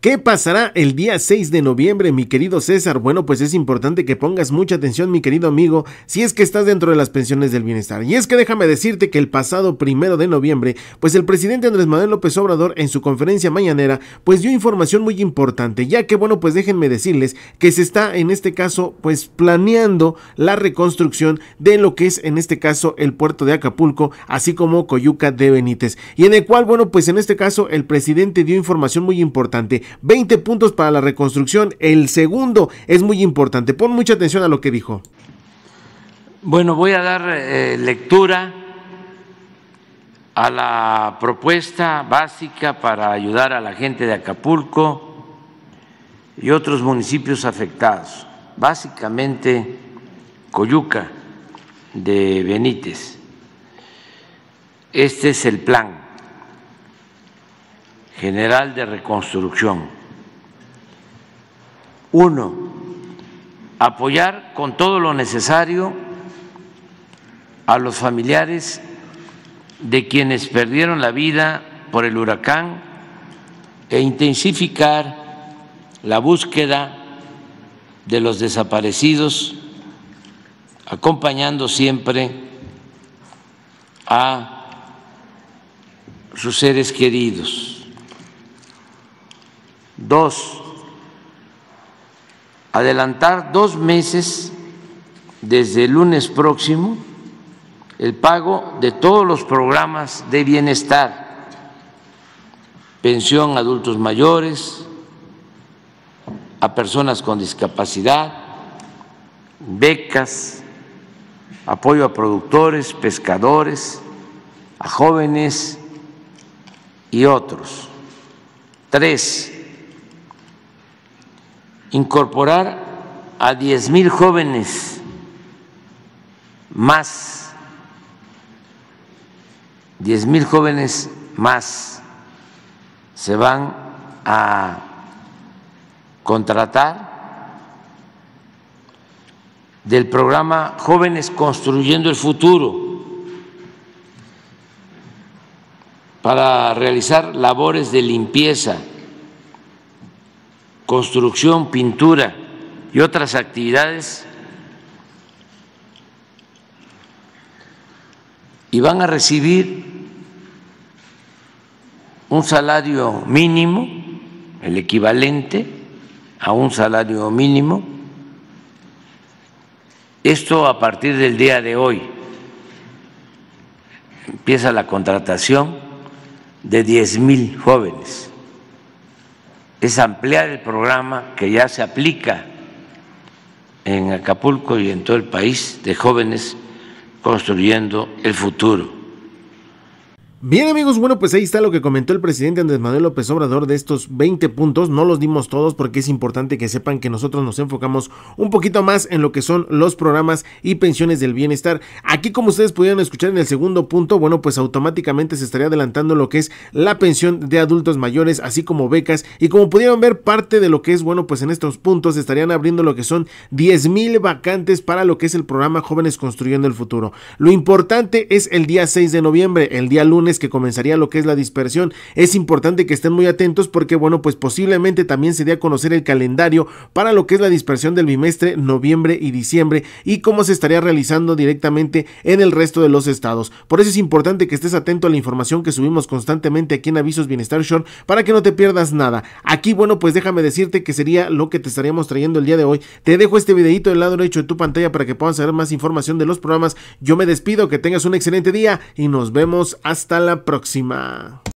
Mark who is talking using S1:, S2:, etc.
S1: ¿Qué pasará el día 6 de noviembre, mi querido César? Bueno, pues es importante que pongas mucha atención, mi querido amigo, si es que estás dentro de las pensiones del bienestar. Y es que déjame decirte que el pasado primero de noviembre, pues el presidente Andrés Manuel López Obrador en su conferencia mañanera, pues dio información muy importante, ya que, bueno, pues déjenme decirles que se está en este caso, pues planeando la reconstrucción de lo que es en este caso el puerto de Acapulco, así como Coyuca de Benítez. Y en el cual, bueno, pues en este caso el presidente dio información muy importante 20 puntos para la reconstrucción. El segundo es muy importante. Pon mucha atención a lo que dijo.
S2: Bueno, voy a dar eh, lectura a la propuesta básica para ayudar a la gente de Acapulco y otros municipios afectados, básicamente Coyuca de Benítez. Este es el plan General de Reconstrucción. Uno, apoyar con todo lo necesario a los familiares de quienes perdieron la vida por el huracán e intensificar la búsqueda de los desaparecidos, acompañando siempre a sus seres queridos. Dos, adelantar dos meses desde el lunes próximo el pago de todos los programas de bienestar, pensión a adultos mayores, a personas con discapacidad, becas, apoyo a productores, pescadores, a jóvenes y otros. Tres, incorporar a diez mil jóvenes más, diez mil jóvenes más se van a contratar del programa Jóvenes Construyendo el Futuro para realizar labores de limpieza construcción, pintura y otras actividades y van a recibir un salario mínimo, el equivalente a un salario mínimo, esto a partir del día de hoy. Empieza la contratación de 10 mil jóvenes es ampliar el programa que ya se aplica en Acapulco y en todo el país de jóvenes construyendo el futuro.
S1: Bien amigos, bueno pues ahí está lo que comentó el presidente Andrés Manuel López Obrador de estos 20 puntos, no los dimos todos porque es importante que sepan que nosotros nos enfocamos un poquito más en lo que son los programas y pensiones del bienestar. Aquí como ustedes pudieron escuchar en el segundo punto, bueno pues automáticamente se estaría adelantando lo que es la pensión de adultos mayores, así como becas y como pudieron ver parte de lo que es, bueno pues en estos puntos estarían abriendo lo que son 10 mil vacantes para lo que es el programa Jóvenes Construyendo el Futuro. Lo importante es el día 6 de noviembre, el día lunes que comenzaría lo que es la dispersión. Es importante que estén muy atentos porque, bueno, pues posiblemente también se dé a conocer el calendario para lo que es la dispersión del bimestre, noviembre y diciembre y cómo se estaría realizando directamente en el resto de los estados. Por eso es importante que estés atento a la información que subimos constantemente aquí en Avisos Bienestar Shore para que no te pierdas nada. Aquí, bueno, pues déjame decirte que sería lo que te estaríamos trayendo el día de hoy. Te dejo este videito del lado derecho de tu pantalla para que puedas saber más información de los programas. Yo me despido, que tengas un excelente día y nos vemos hasta la próxima.